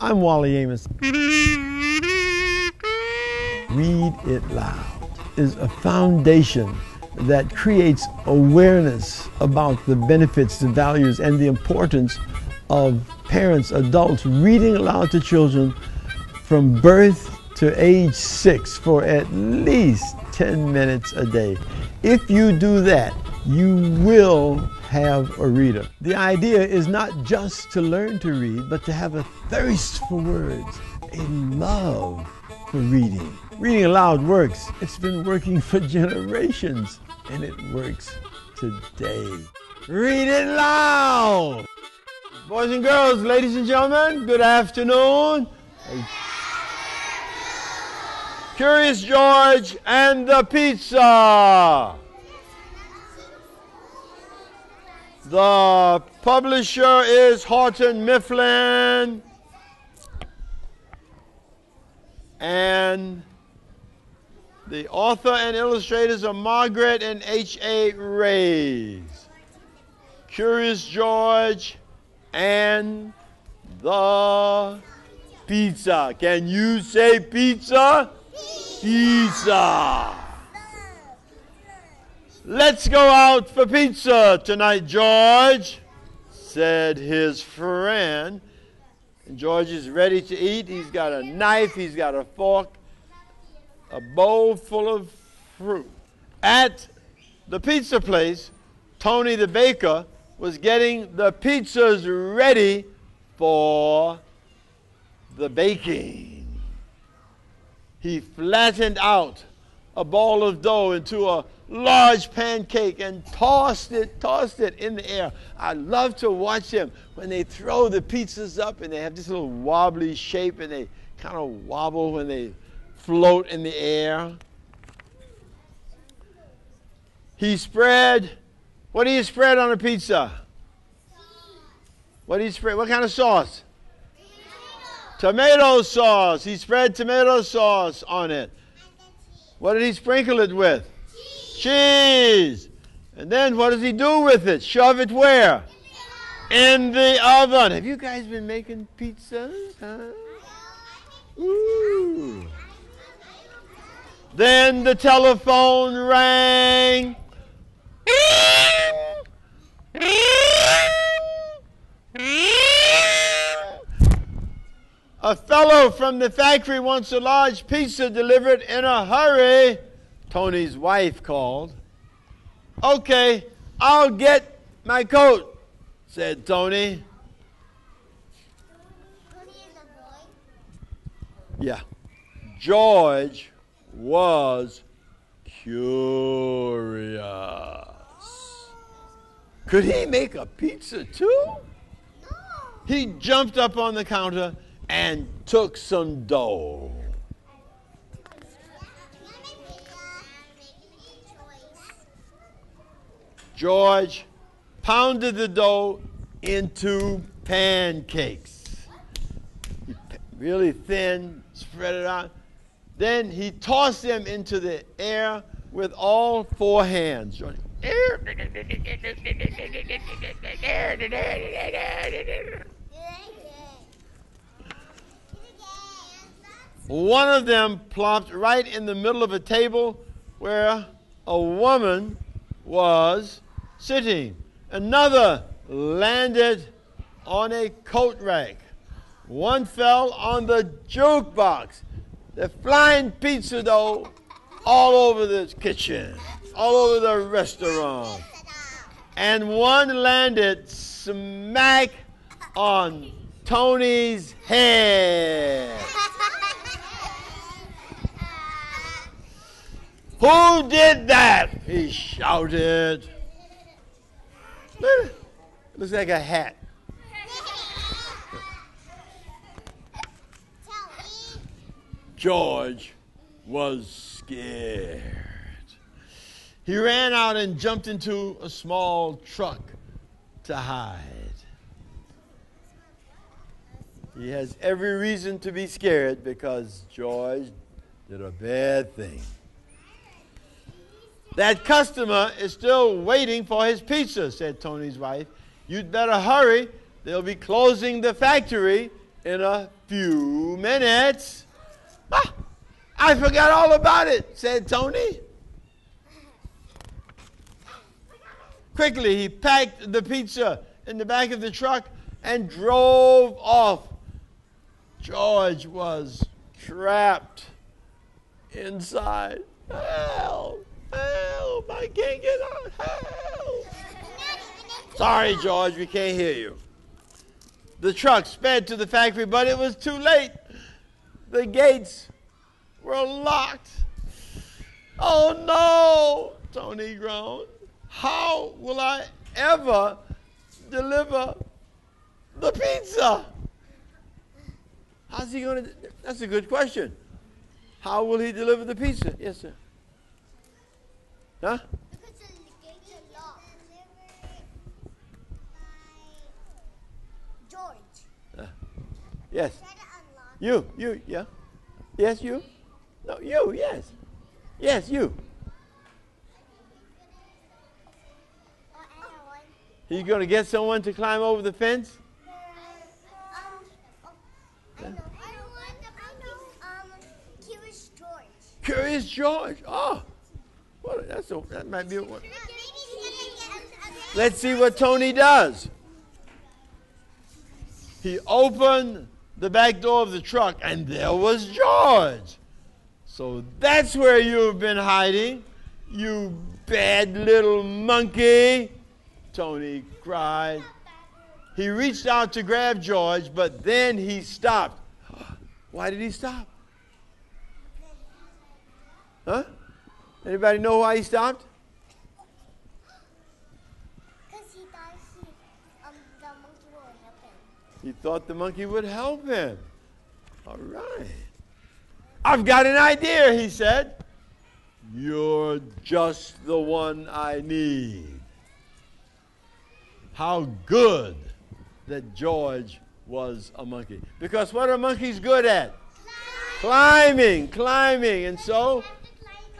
I'm Wally Amos. Read It Loud is a foundation that creates awareness about the benefits, the values, and the importance of parents, adults reading aloud to children from birth to age six for at least 10 minutes a day. If you do that, you will have a reader. The idea is not just to learn to read, but to have a thirst for words, a love for reading. Reading aloud works. It's been working for generations, and it works today. Read it loud! Boys and girls, ladies and gentlemen, good afternoon. Curious George and the pizza. The publisher is Houghton Mifflin. And the author and illustrators are Margaret and H.A. Reys. Curious George and the pizza. Can you say pizza? Pizza. Let's go out for pizza tonight, George, said his friend. And George is ready to eat. He's got a knife, he's got a fork, a bowl full of fruit. At the pizza place, Tony the baker was getting the pizzas ready for the baking. He flattened out a ball of dough into a large pancake and tossed it, tossed it in the air. I love to watch them when they throw the pizzas up and they have this little wobbly shape and they kind of wobble when they float in the air. He spread, what do you spread on a pizza? What do you spread? What kind of sauce? Tomato sauce. He spread tomato sauce on it. What did he sprinkle it with? Cheese. And then what does he do with it? Shove it where? In the oven. Have you guys been making pizza? Huh? Then the telephone rang. A fellow from the factory wants a large pizza delivered in a hurry. Tony's wife called. Okay, I'll get my coat, said Tony. Yeah. George was curious. Could he make a pizza too? He jumped up on the counter and took some dough. George pounded the dough into pancakes. Really thin, spread it out. Then he tossed them into the air with all four hands. One of them plopped right in the middle of a table where a woman was sitting. Another landed on a coat rack. One fell on the jukebox. The flying pizza dough all over the kitchen, all over the restaurant. And one landed smack on Tony's head. Who did that? He shouted. It looks like a hat. George was scared. He ran out and jumped into a small truck to hide. He has every reason to be scared because George did a bad thing. That customer is still waiting for his pizza, said Tony's wife. You'd better hurry. They'll be closing the factory in a few minutes. Ah, I forgot all about it, said Tony. Quickly, he packed the pizza in the back of the truck and drove off. George was trapped inside. Help! Help! I can't get out. Help! Sorry, George, we can't hear you. The truck sped to the factory, but it was too late. The gates were locked. Oh no, Tony groaned. How will I ever deliver the pizza? How's he going to? That's a good question. How will he deliver the pizza? Yes, sir. Huh? Because the gate is a lock. Yes. You, you, yeah. Yes, you. No, you, yes. Yes, you. He's going to get someone to climb over the fence? I know one. I know. Um, curious George. Curious George. Oh, well, that's a, that might be a one. Let's see what Tony does. He opened the back door of the truck, and there was George. So that's where you've been hiding, you bad little monkey. Tony cried. He reached out to grab George, but then he stopped. Why did he stop? Huh? Anybody know why he stopped? He thought the monkey would help him. All right. I've got an idea, he said. You're just the one I need. How good that George was a monkey. Because what are monkeys good at? Climbing, climbing. And so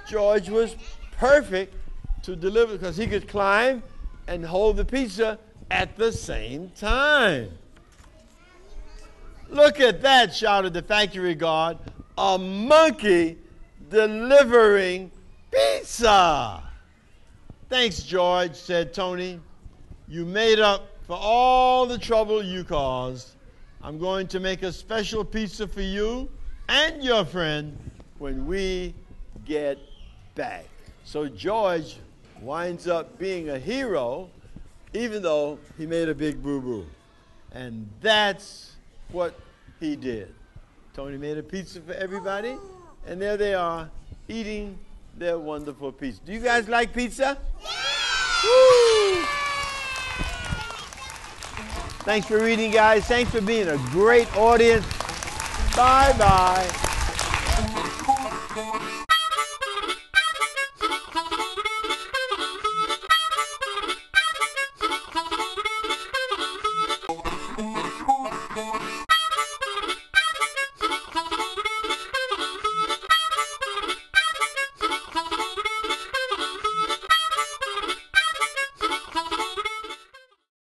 George was perfect to deliver because he could climb and hold the pizza at the same time. Look at that, shouted the factory guard. A monkey delivering pizza. Thanks, George, said Tony. You made up for all the trouble you caused. I'm going to make a special pizza for you and your friend when we get back. So George winds up being a hero, even though he made a big boo boo. And that's what he did. Tony made a pizza for everybody, and there they are eating their wonderful pizza. Do you guys like pizza? Yeah! Woo! Thanks for reading, guys. Thanks for being a great audience. Bye bye.